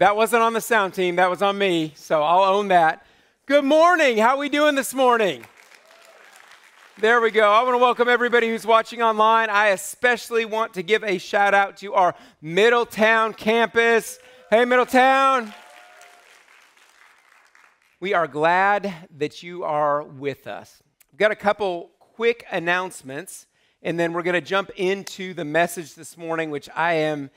That wasn't on the sound team, that was on me, so I'll own that. Good morning. How are we doing this morning? There we go. I want to welcome everybody who's watching online. I especially want to give a shout out to our Middletown campus. Hey, Middletown. We are glad that you are with us. We've got a couple quick announcements, and then we're going to jump into the message this morning, which I am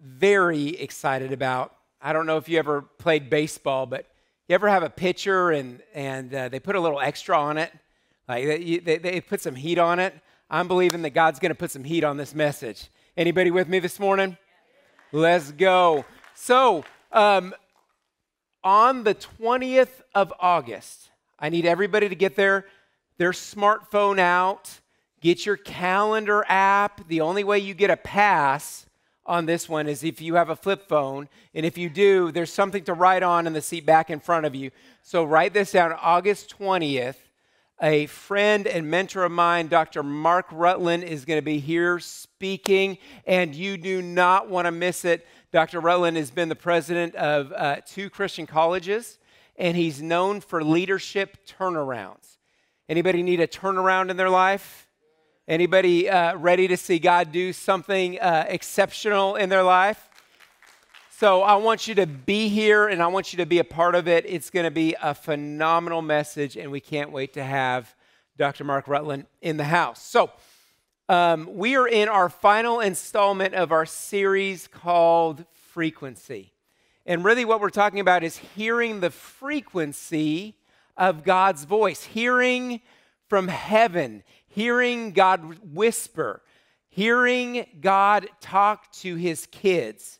very excited about. I don't know if you ever played baseball, but you ever have a pitcher and, and uh, they put a little extra on it? Like they, they, they put some heat on it. I'm believing that God's going to put some heat on this message. Anybody with me this morning? Let's go. So, um, on the 20th of August, I need everybody to get their, their smartphone out, get your calendar app. The only way you get a pass on this one is if you have a flip phone. And if you do, there's something to write on in the seat back in front of you. So write this down August 20th. A friend and mentor of mine, Dr. Mark Rutland, is going to be here speaking, and you do not want to miss it. Dr. Rutland has been the president of uh, two Christian colleges, and he's known for leadership turnarounds. Anybody need a turnaround in their life? Anybody uh, ready to see God do something uh, exceptional in their life? So I want you to be here and I want you to be a part of it. It's going to be a phenomenal message, and we can't wait to have Dr. Mark Rutland in the house. So um, we are in our final installment of our series called Frequency. And really, what we're talking about is hearing the frequency of God's voice, hearing from heaven, hearing God whisper, hearing God talk to his kids.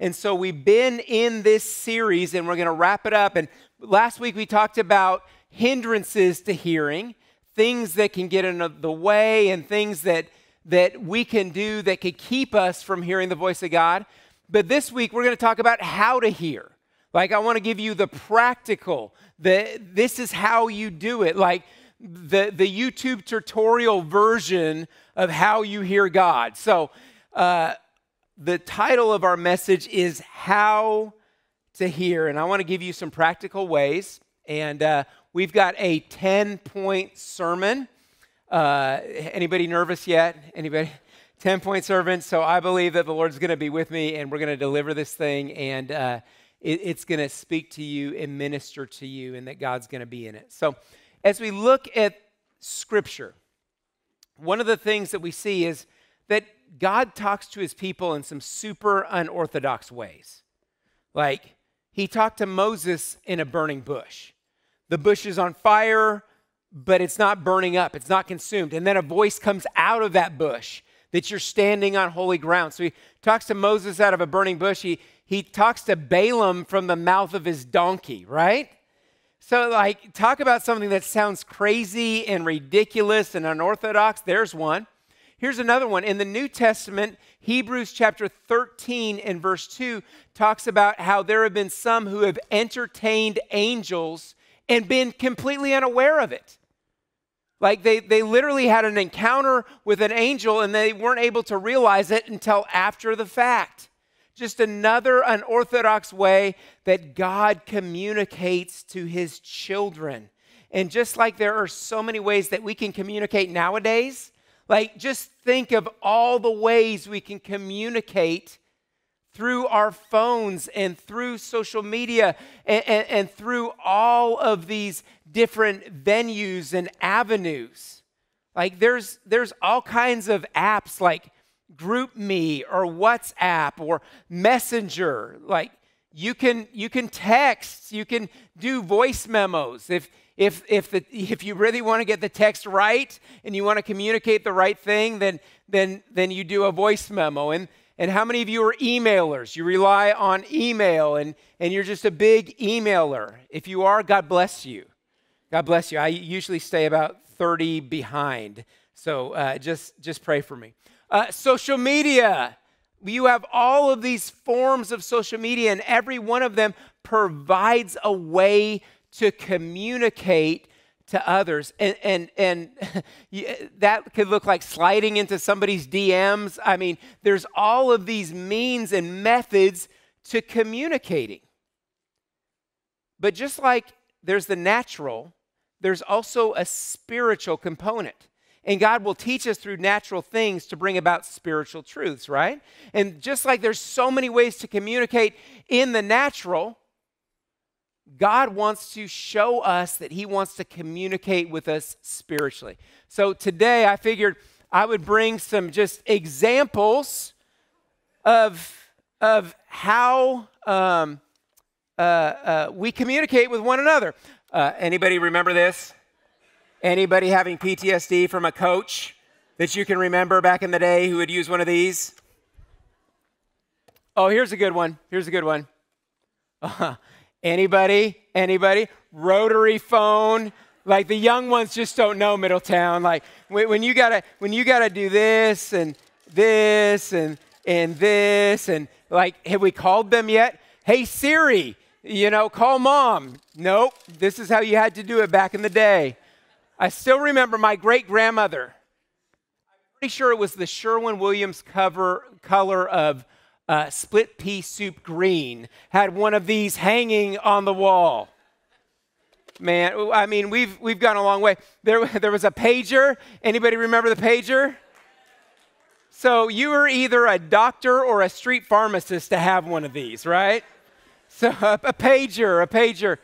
And so we've been in this series and we're going to wrap it up. And last week we talked about hindrances to hearing, things that can get in the way and things that that we can do that could keep us from hearing the voice of God. But this week we're going to talk about how to hear. Like I want to give you the practical, the this is how you do it. Like the, the YouTube tutorial version of how you hear God. So, uh, the title of our message is How to Hear. And I want to give you some practical ways. And uh, we've got a 10 point sermon. Uh, anybody nervous yet? Anybody? 10 point sermon. So I believe that the Lord's going to be with me and we're going to deliver this thing. And uh, it, it's going to speak to you and minister to you, and that God's going to be in it. So, as we look at Scripture, one of the things that we see is that God talks to his people in some super unorthodox ways. Like, he talked to Moses in a burning bush. The bush is on fire, but it's not burning up, it's not consumed. And then a voice comes out of that bush that you're standing on holy ground. So he talks to Moses out of a burning bush. He, he talks to Balaam from the mouth of his donkey, right? So, like, talk about something that sounds crazy and ridiculous and unorthodox. There's one. Here's another one. In the New Testament, Hebrews chapter 13 and verse 2 talks about how there have been some who have entertained angels and been completely unaware of it. Like they, they literally had an encounter with an angel and they weren't able to realize it until after the fact just another unorthodox way that God communicates to his children. And just like there are so many ways that we can communicate nowadays, like just think of all the ways we can communicate through our phones and through social media and, and, and through all of these different venues and avenues. Like there's there's all kinds of apps like GroupMe or WhatsApp or Messenger. Like you can you can text, you can do voice memos. If if if the if you really want to get the text right and you want to communicate the right thing, then then then you do a voice memo. And and how many of you are emailers? You rely on email and and you're just a big emailer. If you are, God bless you. God bless you. I usually stay about 30 behind. So uh, just just pray for me. Uh, social media. You have all of these forms of social media, and every one of them provides a way to communicate to others. And, and, and that could look like sliding into somebody's DMs. I mean, there's all of these means and methods to communicating. But just like there's the natural, there's also a spiritual component. And God will teach us through natural things to bring about spiritual truths, right? And just like there's so many ways to communicate in the natural, God wants to show us that He wants to communicate with us spiritually. So today I figured I would bring some just examples of, of how um, uh, uh, we communicate with one another. Uh, anybody remember this? Anybody having PTSD from a coach that you can remember back in the day who would use one of these? Oh, here's a good one. Here's a good one. anybody? Anybody? Rotary phone. Like the young ones just don't know Middletown. Like when, when you gotta when you gotta do this and this and and this and like have we called them yet? Hey Siri, you know, call mom. Nope. This is how you had to do it back in the day. I still remember my great grandmother. I'm pretty sure it was the Sherwin Williams cover color of uh, split pea soup green. Had one of these hanging on the wall. Man, I mean, we've we've gone a long way. There, there was a pager. Anybody remember the pager? So you were either a doctor or a street pharmacist to have one of these, right? So a, a pager, a pager,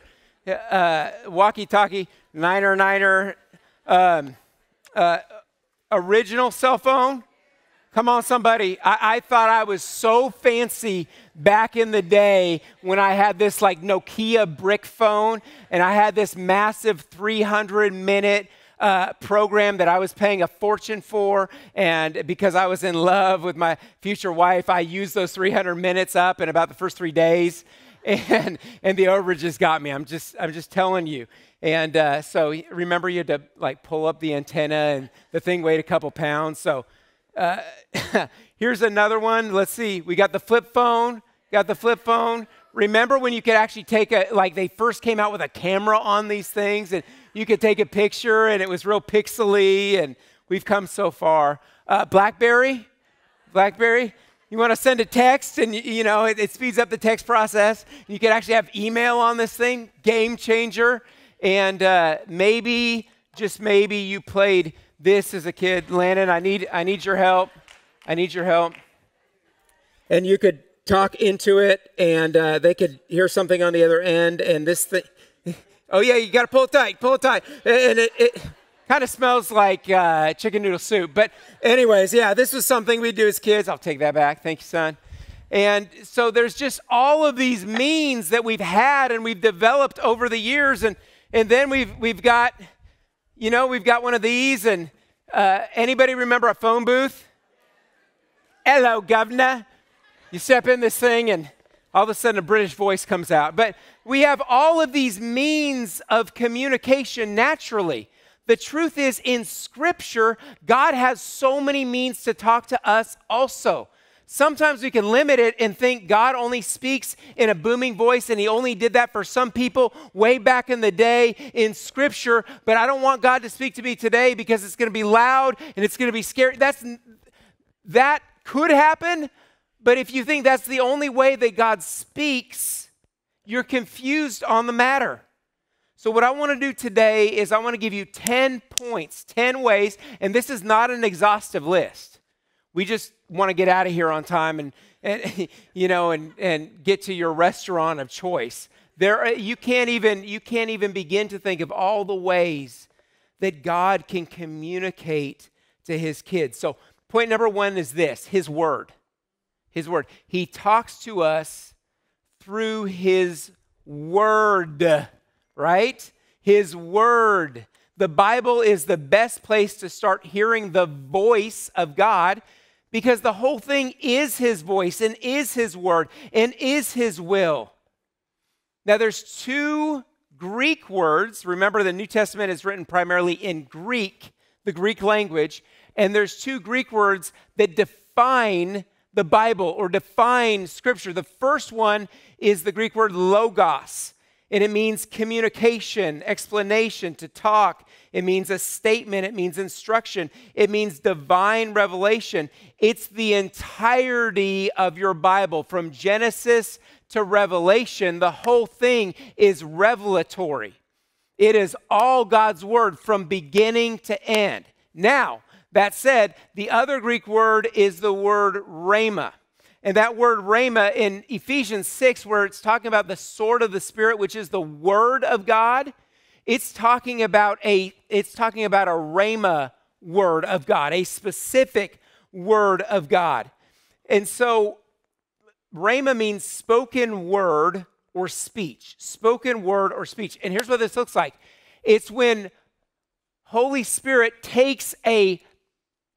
uh, walkie-talkie, niner, niner, um, uh, original cell phone. Come on, somebody. I, I, thought I was so fancy back in the day when I had this like Nokia brick phone and I had this massive 300 minute uh, program that I was paying a fortune for. And because I was in love with my future wife, I used those 300 minutes up in about the first three days. And, and the overages got me. I'm just, I'm just telling you. And uh, so remember, you had to like pull up the antenna, and the thing weighed a couple pounds. So uh, here's another one. Let's see. We got the flip phone. Got the flip phone. Remember when you could actually take a like they first came out with a camera on these things, and you could take a picture, and it was real pixely. And we've come so far. Uh, BlackBerry, BlackBerry. You want to send a text, and you know it, it speeds up the text process. You could actually have email on this thing. Game changer. And uh, maybe, just maybe, you played this as a kid. Landon, I need, I need your help. I need your help. And you could talk into it, and uh, they could hear something on the other end. And this thing, oh yeah, you got to pull it tight, pull it tight. And it, it kind of smells like uh, chicken noodle soup. But, anyways, yeah, this was something we do as kids. I'll take that back. Thank you, son. And so there's just all of these means that we've had and we've developed over the years. And and then we've, we've got, you know, we've got one of these. And uh, anybody remember a phone booth? Hello, governor. You step in this thing and all of a sudden a British voice comes out. But we have all of these means of communication naturally. The truth is, in Scripture, God has so many means to talk to us also. Sometimes we can limit it and think God only speaks in a booming voice and he only did that for some people way back in the day in scripture, but I don't want God to speak to me today because it's going to be loud and it's going to be scary. That's that could happen, but if you think that's the only way that God speaks, you're confused on the matter. So, what I want to do today is I want to give you 10 points, 10 ways, and this is not an exhaustive list. We just want to get out of here on time and, and you know and, and get to your restaurant of choice. There, uh, you can't even you can't even begin to think of all the ways that God can communicate to His kids. So, point number one is this: His Word. His Word. He talks to us through His Word, right? His Word. The Bible is the best place to start hearing the voice of God because the whole thing is his voice and is his word and is his will. Now, there's two Greek words. Remember, the New Testament is written primarily in Greek, the Greek language, and there's two Greek words that define the Bible or define Scripture. The first one is the Greek word logos. And it means communication, explanation, to talk. It means a statement. It means instruction. It means divine revelation. It's the entirety of your Bible from Genesis to Revelation. The whole thing is revelatory. It is all God's word from beginning to end. Now, that said, the other Greek word is the word rhema. And that word rhema in Ephesians 6, where it's talking about the sword of the Spirit, which is the word of God, it's talking about a, it's talking about a rhema word of God, a specific word of God. And so rhema means spoken word or speech. Spoken word or speech. And here's what this looks like. It's when Holy Spirit takes a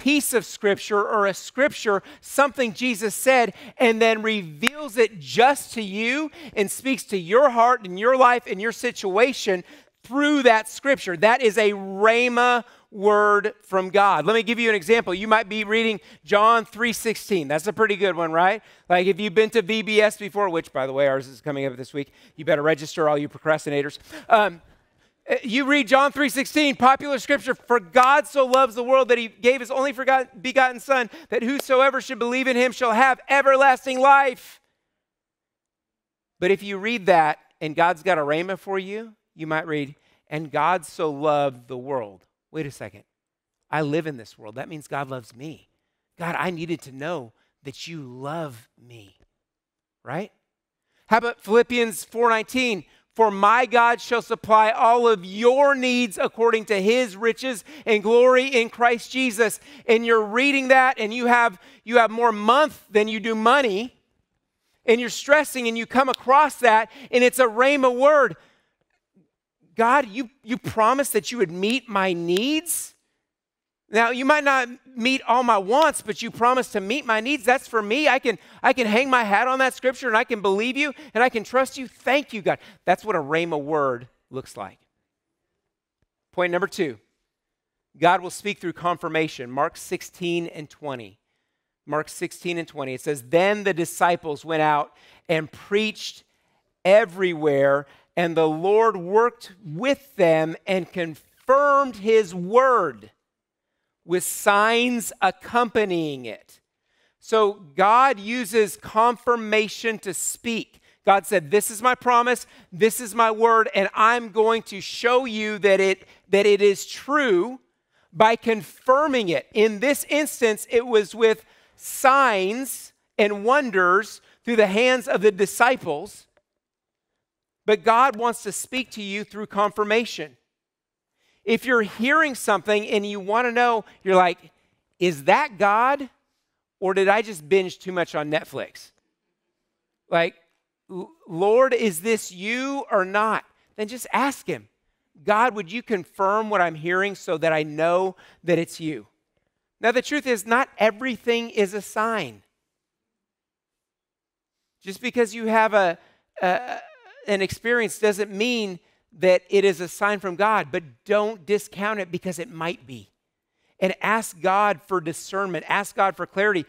piece of scripture or a scripture, something Jesus said, and then reveals it just to you and speaks to your heart and your life and your situation through that scripture. That is a rhema word from God. Let me give you an example. You might be reading John 3:16. That's a pretty good one, right? Like if you've been to VBS before, which by the way ours is coming up this week, you better register all you procrastinators. Um, Uh, you read John 3:16, popular scripture, for God so loves the world that he gave his only begotten son that whosoever should believe in him shall have everlasting life. But if you read that and God's got a rhema for you, you might read, and God so loved the world. Wait a second. I live in this world. That means God loves me. God, I needed to know that you love me. Right? How about Philippians 4:19? For my God shall supply all of your needs according to his riches and glory in Christ Jesus. And you're reading that and you have you have more month than you do money. And you're stressing and you come across that and it's a rhema word. God, you, you promised that you would meet my needs. Now, you might not meet all my wants, but you promise to meet my needs. That's for me. I can, I can hang my hat on that scripture and I can believe you and I can trust you. Thank you, God. That's what a rhema word looks like. Point number two God will speak through confirmation. Mark 16 and 20. Mark 16 and 20. It says, Then the disciples went out and preached everywhere, and the Lord worked with them and confirmed his word with signs accompanying it. So God uses confirmation to speak. God said, This is my promise, this is my word, and I'm going to show you that it, that it is true by confirming it. In this instance, it was with signs and wonders through the hands of the disciples. But God wants to speak to you through confirmation. If you're hearing something and you want to know, you're like, is that God? Or did I just binge too much on Netflix? Like, Lord, is this you or not? Then just ask Him, God, would you confirm what I'm hearing so that I know that it's you? Now, the truth is, not everything is a sign. Just because you have a, a an experience doesn't mean that it is a sign from God, but don't discount it because it might be. And ask God for discernment, ask God for clarity.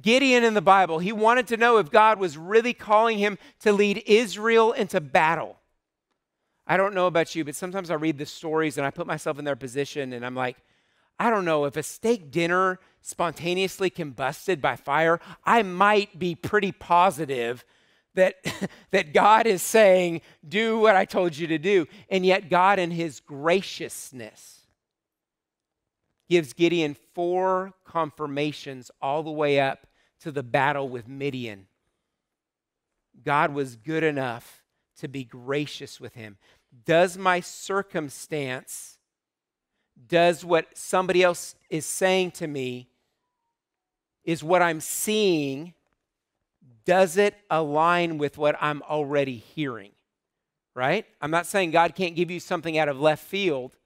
Gideon in the Bible, he wanted to know if God was really calling him to lead Israel into battle. I don't know about you, but sometimes I read the stories and I put myself in their position and I'm like, I don't know, if a steak dinner spontaneously combusted by fire, I might be pretty positive that, that God is saying, do what I told you to do. And yet, God, in his graciousness, gives Gideon four confirmations all the way up to the battle with Midian. God was good enough to be gracious with him. Does my circumstance, does what somebody else is saying to me, is what I'm seeing does it align with what I'm already hearing? Right? I'm not saying God can't give you something out of left field,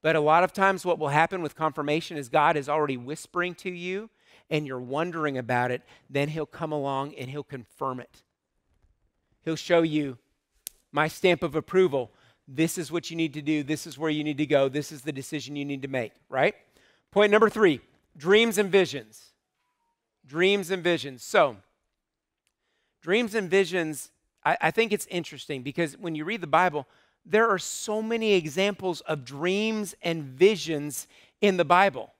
but a lot of times what will happen with confirmation is God is already whispering to you and you're wondering about it. Then He'll come along and He'll confirm it. He'll show you my stamp of approval. This is what you need to do. This is where you need to go. This is the decision you need to make, right? Point number three dreams and visions. Dreams and visions. So, Dreams and visions, I, I think it's interesting because when you read the Bible, there are so many examples of dreams and visions in the Bible.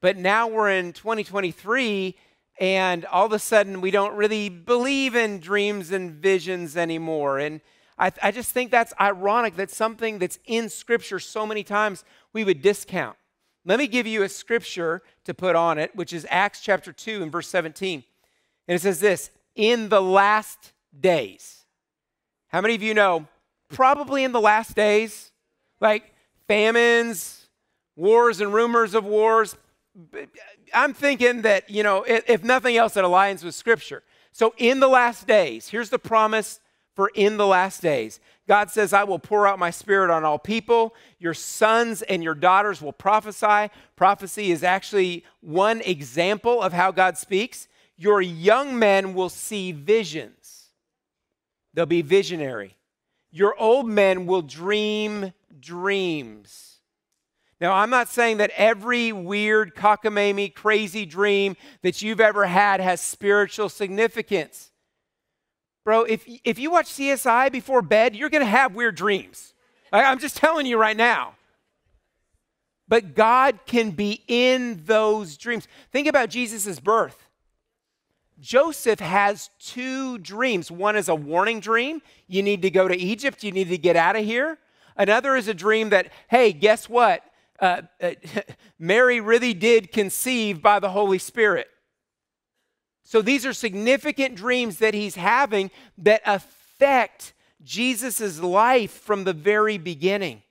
But now we're in 2023, and all of a sudden we don't really believe in dreams and visions anymore. And I, I just think that's ironic that something that's in Scripture so many times we would discount. Let me give you a scripture to put on it, which is Acts chapter 2 and verse 17. And it says this In the last days. How many of you know? Probably in the last days, like famines, wars, and rumors of wars. I'm thinking that, you know, if nothing else, it aligns with Scripture. So, in the last days, here's the promise for in the last days. God says, I will pour out my spirit on all people. Your sons and your daughters will prophesy. Prophecy is actually one example of how God speaks. Your young men will see visions, they'll be visionary. Your old men will dream dreams. Now, I'm not saying that every weird, cockamamie, crazy dream that you've ever had has spiritual significance. Bro, if, if you watch CSI before bed, you're going to have weird dreams. I'm just telling you right now. But God can be in those dreams. Think about Jesus' birth. Joseph has two dreams. One is a warning dream. You need to go to Egypt, you need to get out of here. Another is a dream that, hey, guess what? Uh, uh, Mary really did conceive by the Holy Spirit. So these are significant dreams that he's having that affect Jesus' life from the very beginning.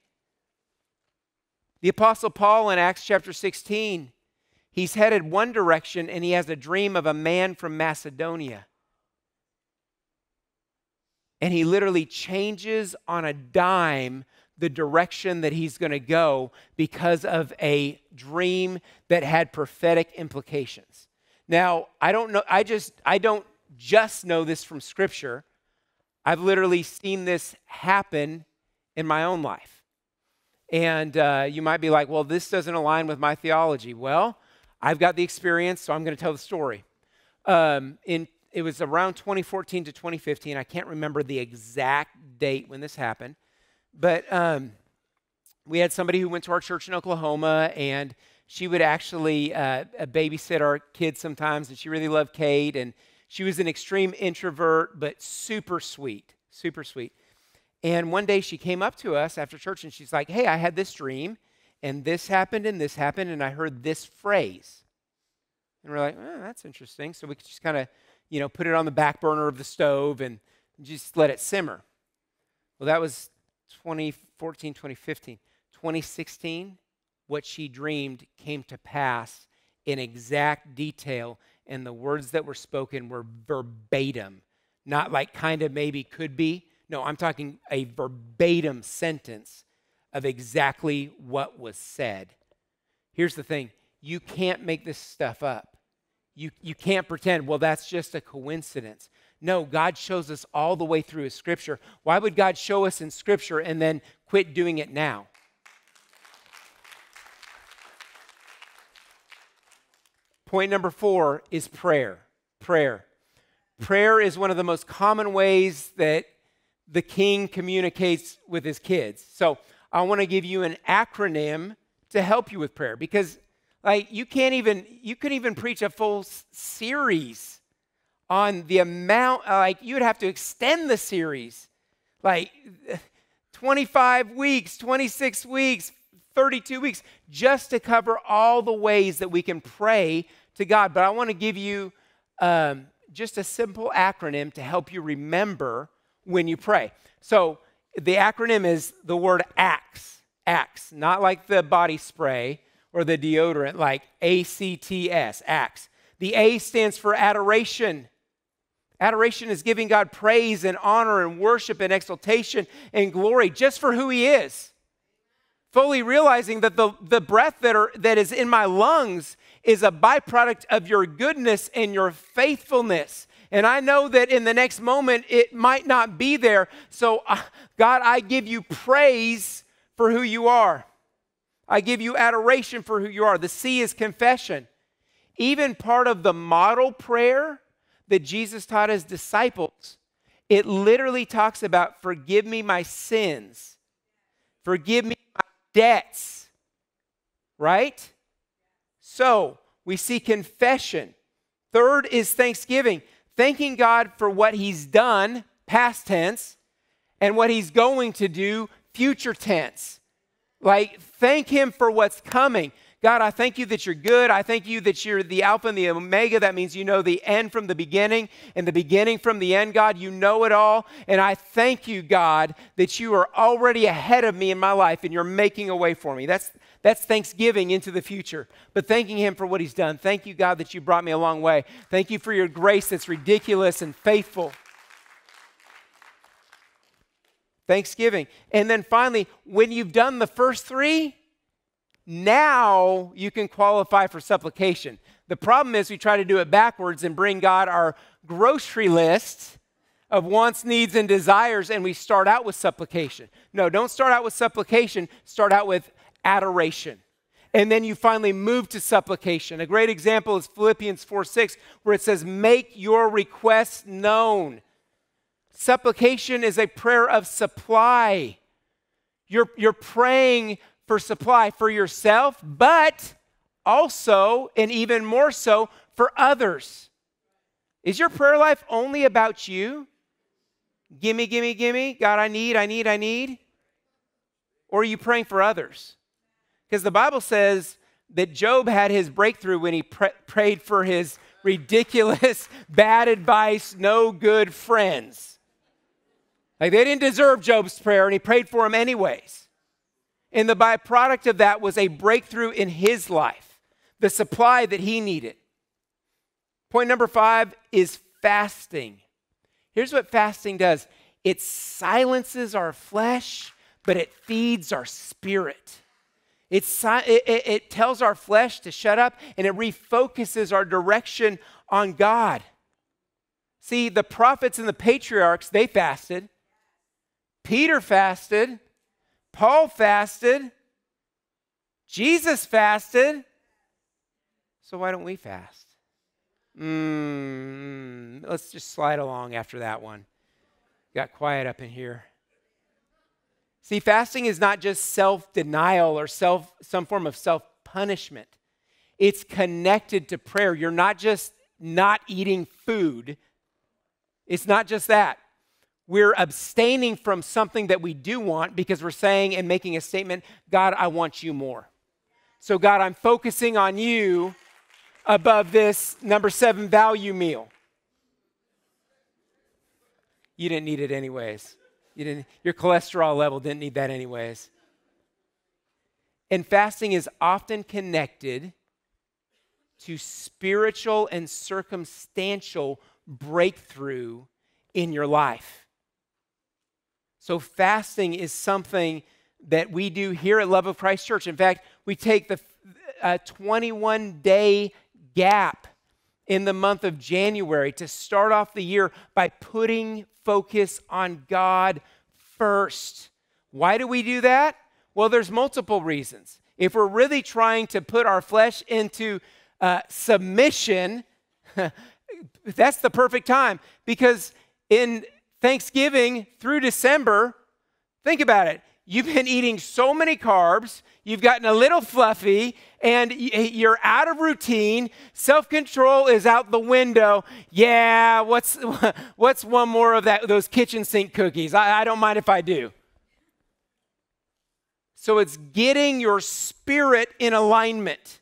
The Apostle Paul in Acts chapter 16, he's headed one direction and he has a dream of a man from Macedonia. And he literally changes on a dime the direction that he's going to go because of a dream that had prophetic implications. Now, I don't know, I just, I don't just know this from Scripture. I've literally seen this happen in my own life. And uh, you might be like, well, this doesn't align with my theology. Well, I've got the experience, so I'm going to tell the story. Um, in, it was around 2014 to 2015. I can't remember the exact date when this happened, but um, we had somebody who went to our church in Oklahoma, and she would actually uh, babysit our kids sometimes, and she really loved Kate. And she was an extreme introvert, but super sweet, super sweet. And one day she came up to us after church and she's like, Hey, I had this dream, and this happened, and this happened, and I heard this phrase. And we're like, oh, that's interesting. So we could just kind of, you know, put it on the back burner of the stove and just let it simmer. Well, that was 2014, 2015. 2016, what she dreamed came to pass in exact detail, and the words that were spoken were verbatim, not like kind of maybe could be. No, I'm talking a verbatim sentence of exactly what was said. Here's the thing you can't make this stuff up. You, you can't pretend, well, that's just a coincidence. No, God shows us all the way through His Scripture. Why would God show us in Scripture and then quit doing it now? Point number four is prayer. Prayer. Prayer is one of the most common ways that the king communicates with his kids. So I want to give you an acronym to help you with prayer because like you can't even you couldn't even preach a full series on the amount like you would have to extend the series like 25 weeks 26 weeks 32 weeks just to cover all the ways that we can pray to God. But I want to give you um, just a simple acronym to help you remember when you pray. So the acronym is the word ACTS. ACTS, not like the body spray or the deodorant, like A C T S, ACTS. The A stands for adoration. Adoration is giving God praise and honor and worship and exaltation and glory just for who He is. Fully realizing that the, the breath that, are, that is in my lungs is a byproduct of your goodness and your faithfulness. And I know that in the next moment it might not be there. So, uh, God, I give you praise for who you are. I give you adoration for who you are. The C is confession. Even part of the model prayer that Jesus taught his disciples it literally talks about forgive me my sins, forgive me my debts, right? So we see confession. Third is thanksgiving, thanking God for what He's done, past tense, and what He's going to do, future tense. Like, thank Him for what's coming. God, I thank you that you're good. I thank you that you're the Alpha and the Omega. That means you know the end from the beginning and the beginning from the end, God. You know it all. And I thank you, God, that you are already ahead of me in my life and you're making a way for me. That's, that's thanksgiving into the future, but thanking Him for what He's done. Thank you, God, that you brought me a long way. Thank you for your grace that's ridiculous and faithful. Thanksgiving. And then finally, when you've done the first three, now you can qualify for supplication. The problem is we try to do it backwards and bring God our grocery list of wants, needs, and desires, and we start out with supplication. No, don't start out with supplication, start out with adoration. And then you finally move to supplication. A great example is Philippians 4 6, where it says, Make your requests known. Supplication is a prayer of supply. You're, you're praying for supply for yourself, but also, and even more so, for others. Is your prayer life only about you? Gimme, gimme, gimme. God, I need, I need, I need. Or are you praying for others? Because the Bible says that Job had his breakthrough when he pr- prayed for his ridiculous, bad advice, no good friends. Like they didn't deserve Job's prayer, and he prayed for them anyways. And the byproduct of that was a breakthrough in his life, the supply that he needed. Point number five is fasting. Here's what fasting does it silences our flesh, but it feeds our spirit. It, it, it, tells our flesh to shut up and it refocuses our direction on God. See, the prophets and the patriarchs, they fasted. Peter fasted. Paul fasted. Jesus fasted. So why don't we fast? Mm, let's just slide along after that one. Got quiet up in here. See, fasting is not just self denial or self, some form of self punishment, it's connected to prayer. You're not just not eating food, it's not just that we're abstaining from something that we do want because we're saying and making a statement, God, I want you more. So, God, I'm focusing on you above this number seven value meal. You didn't need it anyways. You didn't, your cholesterol level didn't need that anyways. And fasting is often connected to spiritual and circumstantial breakthrough in your life. So, fasting is something that we do here at Love of Christ Church. In fact, we take the uh, 21 day gap in the month of January to start off the year by putting focus on God first. Why do we do that? Well, there's multiple reasons. If we're really trying to put our flesh into uh, submission, that's the perfect time because in Thanksgiving through December, think about it. You've been eating so many carbs, you've gotten a little fluffy, and you're out of routine. Self control is out the window. Yeah, what's, what's one more of that, those kitchen sink cookies? I, I don't mind if I do. So it's getting your spirit in alignment.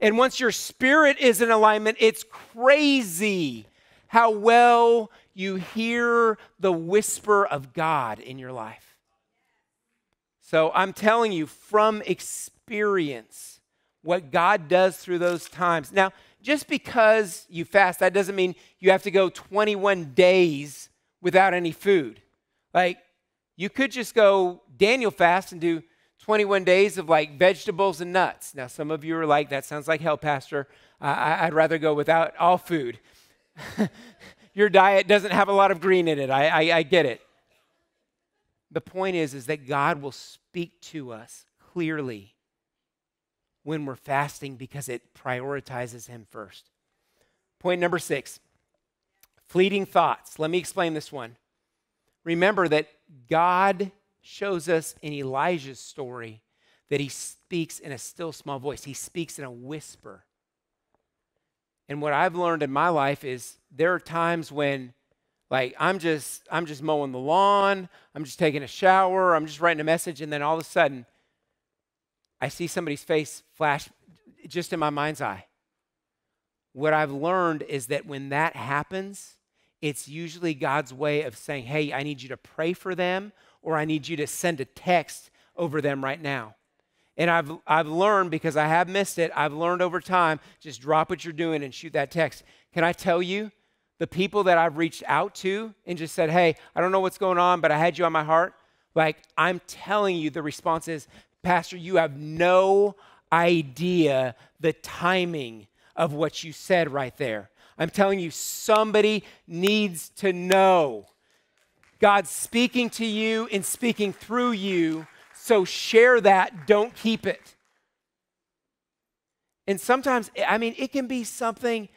And once your spirit is in alignment, it's crazy how well you hear the whisper of God in your life. So I'm telling you from experience what God does through those times. Now, just because you fast, that doesn't mean you have to go 21 days without any food. Like, you could just go Daniel fast and do 21 days of like vegetables and nuts. Now, some of you are like, that sounds like hell, Pastor. I, would rather go without all food. your diet doesn't have a lot of green in it. I, I, I get it. The point is, is that God will speak to us clearly when we're fasting because it prioritizes Him first. Point number six fleeting thoughts. Let me explain this one. remember that God shows us in Elijah's story that he speaks in a still small voice, he speaks in a whisper. And what I've learned in my life is there are times when like I'm just I'm just mowing the lawn, I'm just taking a shower, I'm just writing a message and then all of a sudden I see somebody's face flash just in my mind's eye. What I've learned is that when that happens, it's usually God's way of saying, "Hey, I need you to pray for them or I need you to send a text over them right now." And I've, I've learned because I have missed it, I've learned over time just drop what you're doing and shoot that text. Can I tell you, the people that I've reached out to and just said, hey, I don't know what's going on, but I had you on my heart, like I'm telling you, the response is, Pastor, you have no idea the timing of what you said right there. I'm telling you, somebody needs to know. God's speaking to you and speaking through you so share that, don't keep it. And sometimes, I mean, it can be something,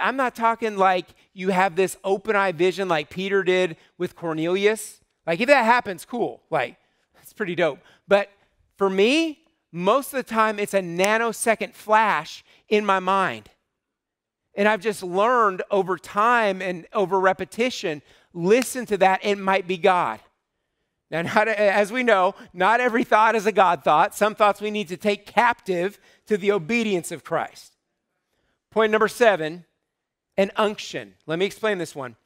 I'm not talking like you have this open eye vision like Peter did with Cornelius. Like, if that happens, cool. Like, it's pretty dope. But for me, most of the time, it's a nanosecond flash in my mind. And I've just learned over time and over repetition listen to that, it might be God. Now, not, as we know, not every thought is a God thought. Some thoughts we need to take captive to the obedience of Christ. Point number seven, an unction. Let me explain this one.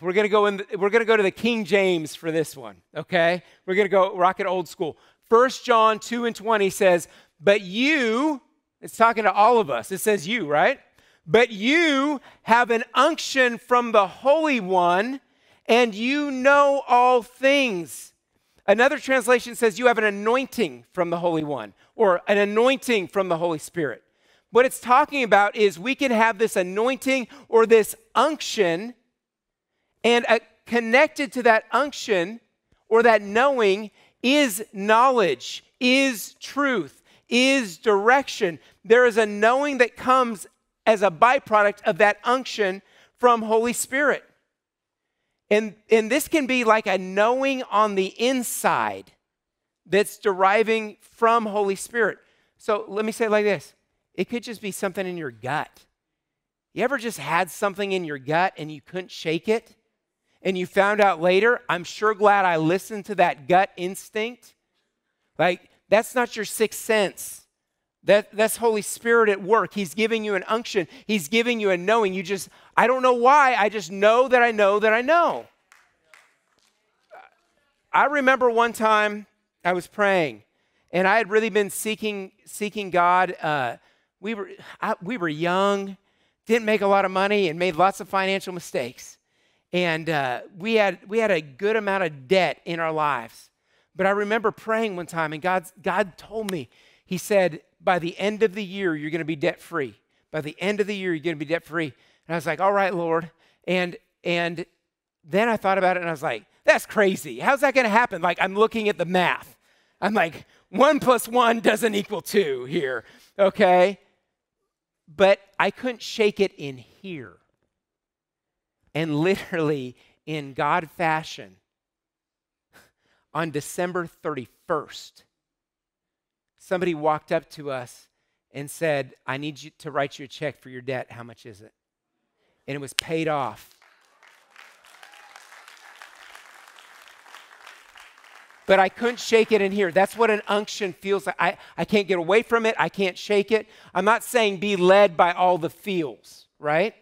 We're gonna go in. We're gonna go to the King James for this one. Okay, we're gonna go rock it old school. First John two and twenty says, "But you," it's talking to all of us. It says you, right? But you have an unction from the Holy One, and you know all things. Another translation says you have an anointing from the Holy One or an anointing from the Holy Spirit. What it's talking about is we can have this anointing or this unction, and uh, connected to that unction or that knowing is knowledge, is truth, is direction. There is a knowing that comes as a byproduct of that unction from Holy Spirit. And, and this can be like a knowing on the inside that's deriving from Holy Spirit. So let me say it like this it could just be something in your gut. You ever just had something in your gut and you couldn't shake it? And you found out later, I'm sure glad I listened to that gut instinct. Like, that's not your sixth sense. That, that's Holy Spirit at work. He's giving you an unction, He's giving you a knowing. You just, I don't know why, I just know that I know that I know. I remember one time I was praying, and I had really been seeking seeking God. Uh, we were I, we were young, didn't make a lot of money, and made lots of financial mistakes. And uh, we had we had a good amount of debt in our lives. But I remember praying one time, and God God told me, He said, by the end of the year, you're going to be debt free. By the end of the year, you're going to be debt free. And I was like, all right, Lord. And and then I thought about it, and I was like, that's crazy. How's that going to happen? Like, I'm looking at the math. I'm like, one plus one doesn't equal two here, okay? But I couldn't shake it in here. And literally, in God fashion, on December 31st, somebody walked up to us and said, I need you to write you a check for your debt. How much is it? And it was paid off but I couldn't shake it in here. That's what an unction feels like. I, I can't get away from it. I can't shake it. I'm not saying be led by all the feels, right?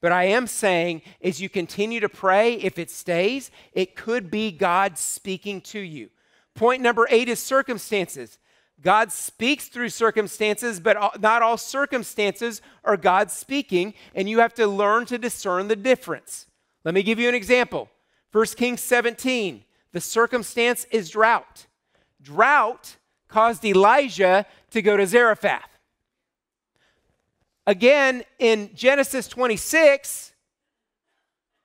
But I am saying as you continue to pray, if it stays, it could be God speaking to you. Point number eight is circumstances. God speaks through circumstances, but not all circumstances are God speaking, and you have to learn to discern the difference. Let me give you an example. 1 Kings 17. The circumstance is drought. Drought caused Elijah to go to Zarephath. Again, in Genesis 26,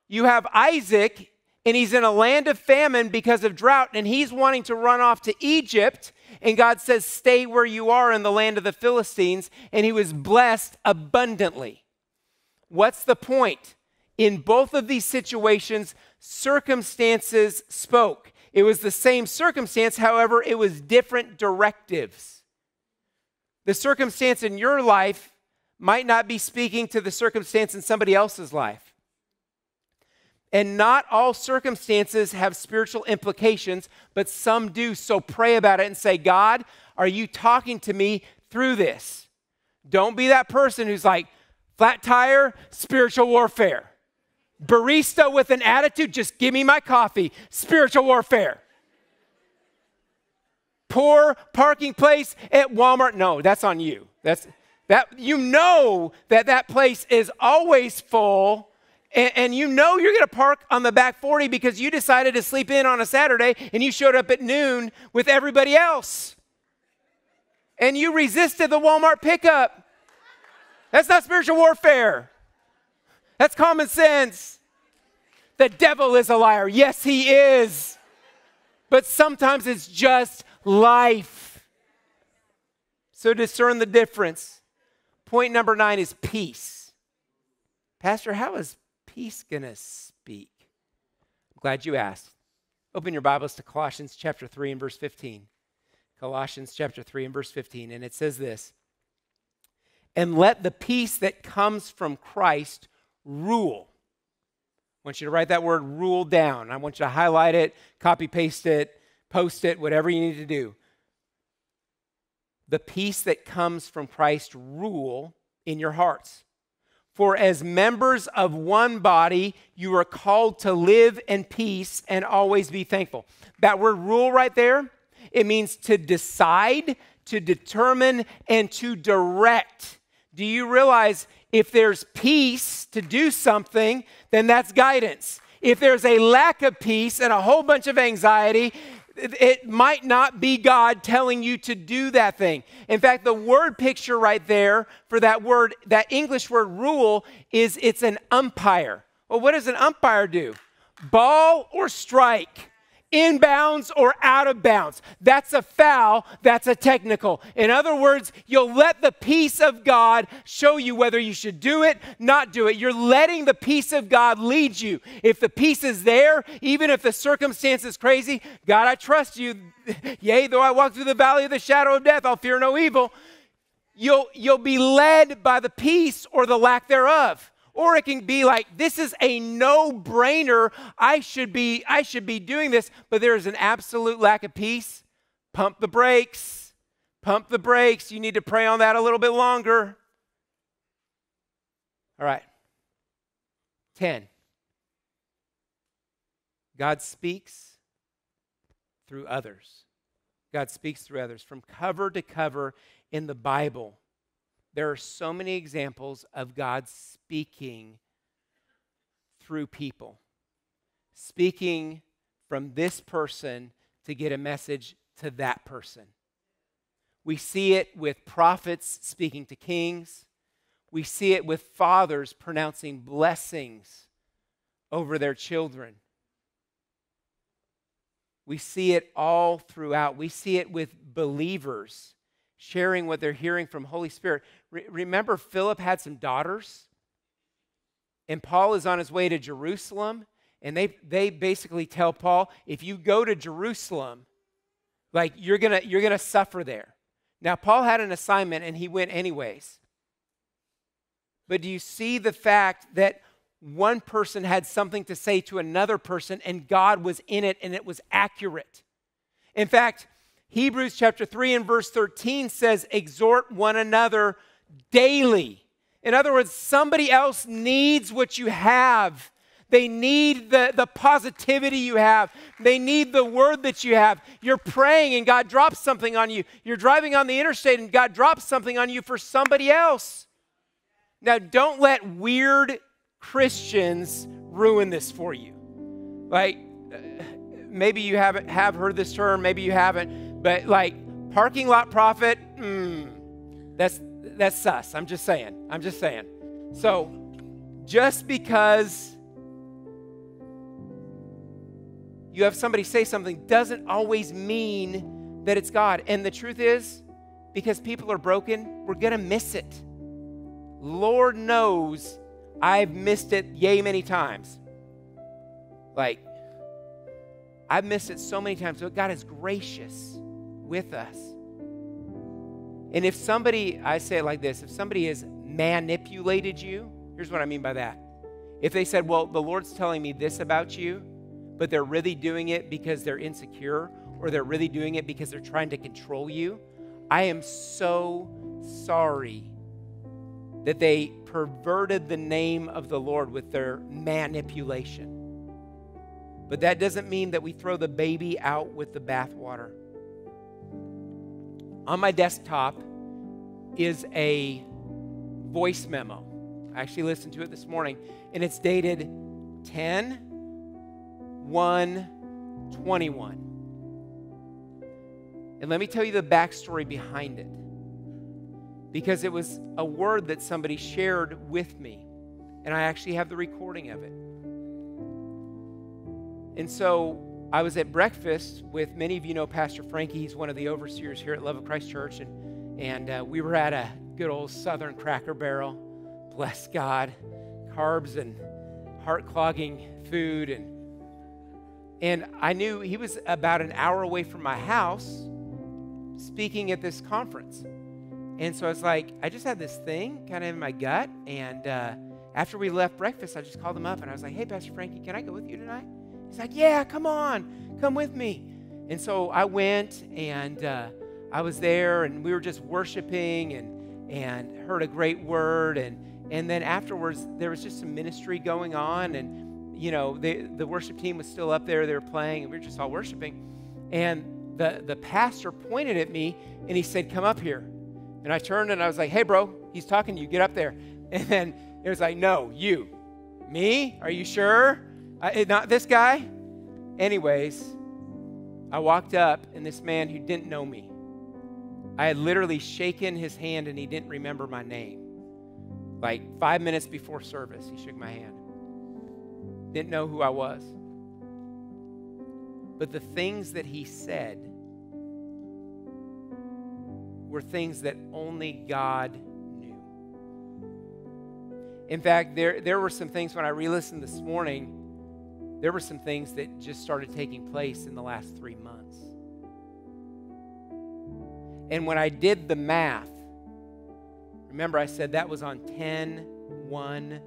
you have Isaac, and he's in a land of famine because of drought, and he's wanting to run off to Egypt. And God says, Stay where you are in the land of the Philistines. And he was blessed abundantly. What's the point? In both of these situations, circumstances spoke. It was the same circumstance, however, it was different directives. The circumstance in your life might not be speaking to the circumstance in somebody else's life. And not all circumstances have spiritual implications, but some do. So pray about it and say, God, are you talking to me through this? Don't be that person who's like, flat tire, spiritual warfare. Barista with an attitude, just give me my coffee, spiritual warfare. Poor parking place at Walmart, no, that's on you. That's that you know that that place is always full and, and, you know you're going to park on the back 40 because you decided to sleep in on a Saturday and you showed up at noon with everybody else. And you resisted the Walmart pickup. That's not spiritual warfare. That's common sense. The devil is a liar. Yes, he is. But sometimes it's just life. So discern the difference. Point number nine is peace. Pastor, how is peace going to speak? I'm glad you asked. Open your Bibles to Colossians chapter 3 and verse 15. Colossians chapter 3 and verse 15. And it says this And let the peace that comes from Christ rule. I want you to write that word rule down. I want you to highlight it, copy paste it, post it, whatever you need to do the peace that comes from Christ rule in your hearts. For as members of one body, you are called to live in peace and always be thankful. That word rule right there, it means to decide, to determine, and to direct. Do you realize if there's peace to do something, then that's guidance. If there's a lack of peace and a whole bunch of anxiety, it might not be God telling you to do that thing. In fact, the word picture right there for that word, that English word rule, is it's an umpire. Well, what does an umpire do? Ball or strike? Inbounds or out of bounds. That's a foul, that's a technical. In other words, you'll let the peace of God show you whether you should do it, not do it. You're letting the peace of God lead you. If the peace is there, even if the circumstance is crazy, God, I trust you. Yea, though I walk through the valley of the shadow of death, I'll fear no evil. You'll, you'll be led by the peace or the lack thereof. Or it can be like, this is a no-brainer. I should be, I should be doing this, but there is an absolute lack of peace. Pump the brakes. Pump the brakes. You need to pray on that a little bit longer. All right. 10. God speaks through others. God speaks through others. From cover to cover in the Bible, there are so many examples of God speaking through people, speaking from this person to get a message to that person. We see it with prophets speaking to kings. We see it with fathers pronouncing blessings over their children. We see it all throughout. We see it with believers sharing what they're hearing from Holy Spirit. Re- remember, Philip had some daughters, and Paul is on his way to Jerusalem, and they, they basically tell Paul, if you go to Jerusalem, like you're gonna you're gonna suffer there. Now, Paul had an assignment and he went anyways. But do you see the fact that one person had something to say to another person and God was in it and it was accurate? In fact, Hebrews chapter 3 and verse 13 says, exhort one another daily. In other words, somebody else needs what you have. They need the, the positivity you have. They need the word that you have. You're praying and God drops something on you. You're driving on the interstate and God drops something on you for somebody else. Now, don't let weird Christians ruin this for you. Like, uh, maybe you haven't have heard this term, maybe you haven't but like parking lot prophet, mm, that's that's sus. I'm just saying. I'm just saying. So just because you have somebody say something doesn't always mean that it's God. And the truth is, because people are broken, we're going to miss it. Lord knows I've missed it yay many times. Like, I've missed it so many times, but God is gracious with us. And if somebody, I say it like this if somebody has manipulated you, here's what I mean by that. If they said, Well, the Lord's telling me this about you, but they're really doing it because they're insecure or they're really doing it because they're trying to control you, I am so sorry that they perverted the name of the Lord with their manipulation. But that doesn't mean that we throw the baby out with the bathwater. On my desktop is a voice memo. I actually listened to it this morning, and it's dated 10 1 21. And let me tell you the backstory behind it. Because it was a word that somebody shared with me, and I actually have the recording of it. And so I was at breakfast with many of you know Pastor Frankie. He's one of the overseers here at Love of Christ Church. And, and uh, we were at a good old Southern Cracker Barrel. Bless God. Carbs and heart clogging food. And, and I knew he was about an hour away from my house speaking at this conference. And so I was like, I just had this thing kind of in my gut. And uh, after we left breakfast, I just called him up and I was like, hey, Pastor Frankie, can I go with you tonight? He's like, Yeah, come on, come with me. And so I went and uh, I was there and we were just worshiping and, and heard a great word. And, and then afterwards, there was just some ministry going on. And, you know, the, the worship team was still up there, they were playing, and we were just all worshiping. And the, the pastor pointed at me and he said, Come up here. And I turned and I was like, Hey, bro, he's talking to you, get up there. And then it was like, No, you. Me? Are you sure? I, not this guy. Anyways, I walked up, and this man who didn't know me, I had literally shaken his hand, and he didn't remember my name. Like five minutes before service, he shook my hand. Didn't know who I was. But the things that he said were things that only God knew. In fact, there, there were some things when I re listened this morning there were some things that just started taking place in the last three months. And when I did the math, remember I said that was on 10, 1,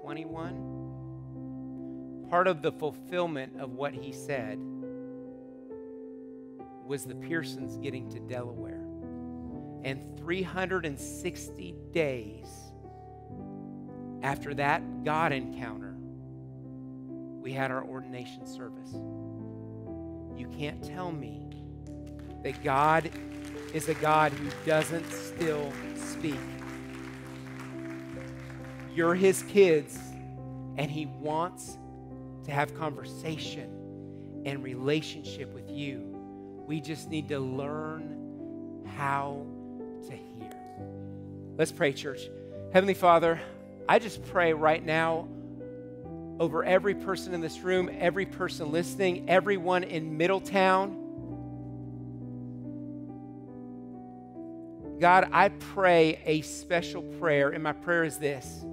21? Part of the fulfillment of what he said was the Pearsons getting to Delaware. And 360 days after that God encounter, we had our ordination service. You can't tell me that God is a God who doesn't still speak. You're his kids, and he wants to have conversation and relationship with you. We just need to learn how to hear. Let's pray, church. Heavenly Father, I just pray right now over every person in this room, every person listening, everyone in Middletown. God, I pray a special prayer, and my prayer is this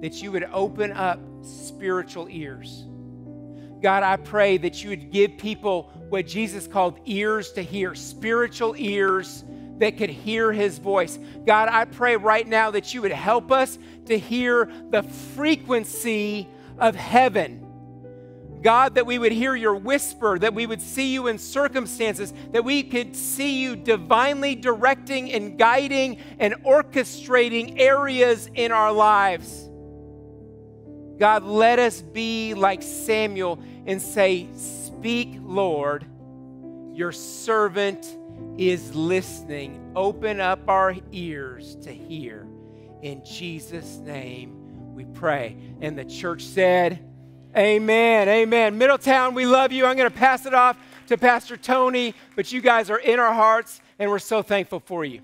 that you would open up spiritual ears. God, I pray that you would give people what Jesus called ears to hear, spiritual ears that could hear his voice. God, I pray right now that you would help us to hear the frequency of heaven. God, that we would hear your whisper, that we would see you in circumstances, that we could see you divinely directing and guiding and orchestrating areas in our lives. God, let us be like Samuel and say, Speak, Lord, your servant is listening. Open up our ears to hear. In Jesus' name we pray. And the church said, Amen. Amen. Middletown, we love you. I'm going to pass it off to Pastor Tony, but you guys are in our hearts, and we're so thankful for you.